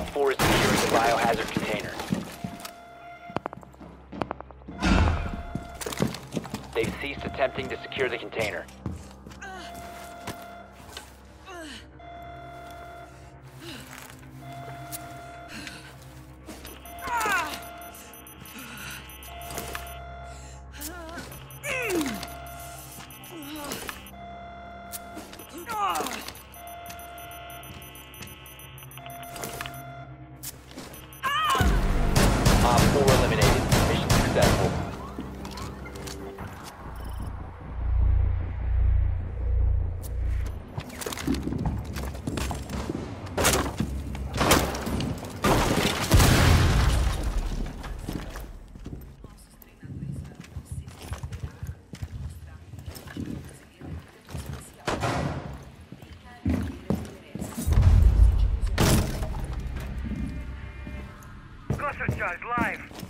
OPFOR is securing the biohazard container. They've ceased attempting to secure the container. Charge live.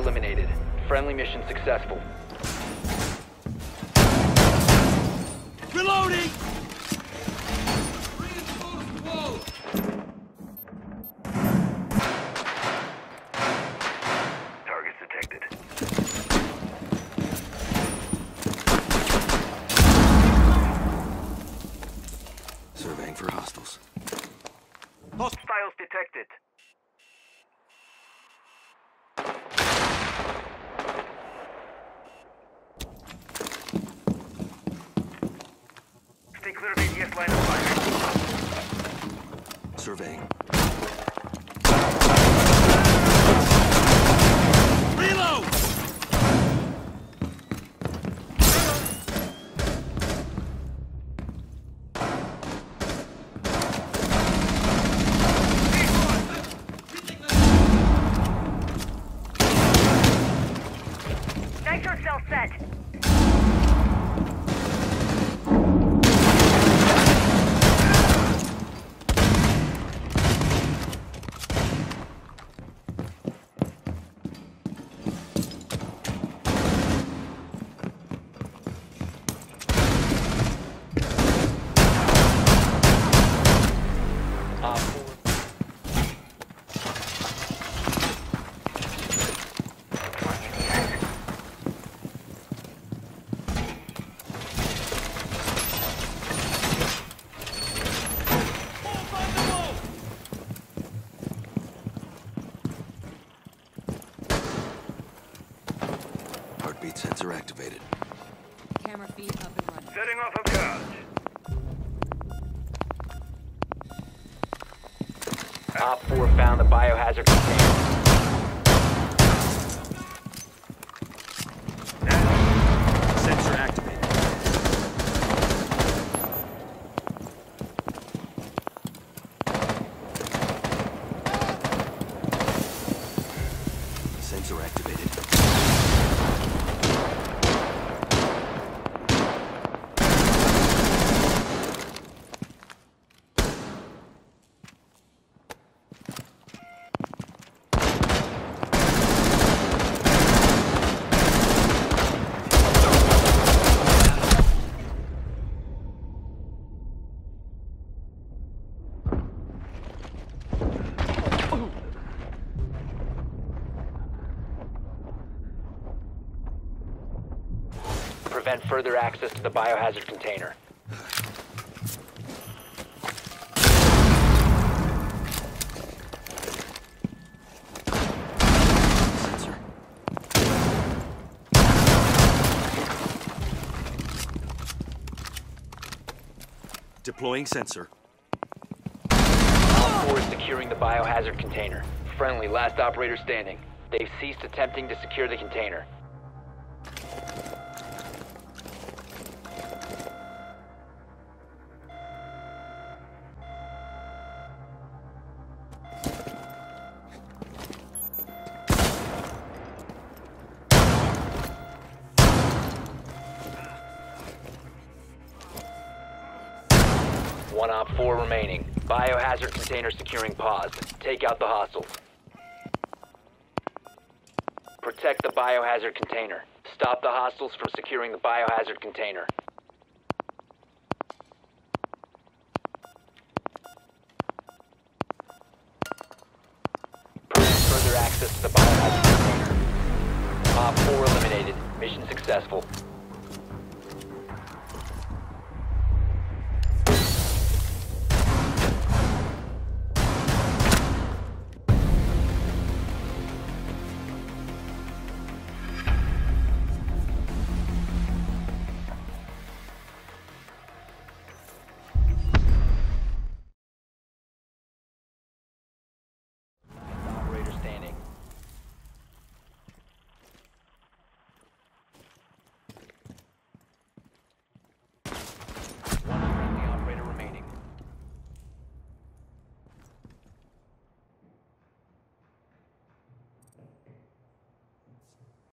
eliminated. Friendly mission successful. Reloading! Targets detected. Surveying for hostiles. Hostiles detected. Clear of ADS line of fire. Surveying. Charge. OPFOR found the biohazard container. sensor activated. Prevent further access to the biohazard container. Sensor. Deploying sensor. OPFOR is securing the biohazard container. Friendly, last operator standing. They've ceased attempting to secure the container. One OPFOR remaining. Biohazard container securing paused. Take out the hostiles. Protect the biohazard container. Stop the hostiles from securing the biohazard container. Prevent further access to the biohazard container. OPFOR eliminated. Mission successful.